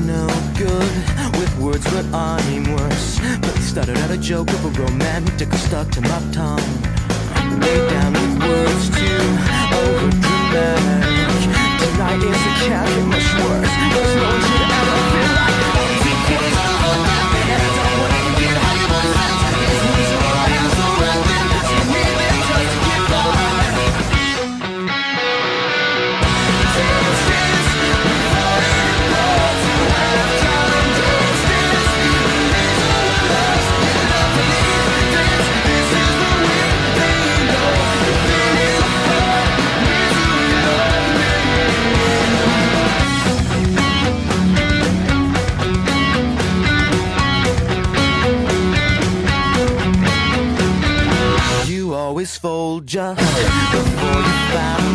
no good with words, but I'm worse. But it started out a joke of a romantic stuck to my tongue. Down always fold just before you.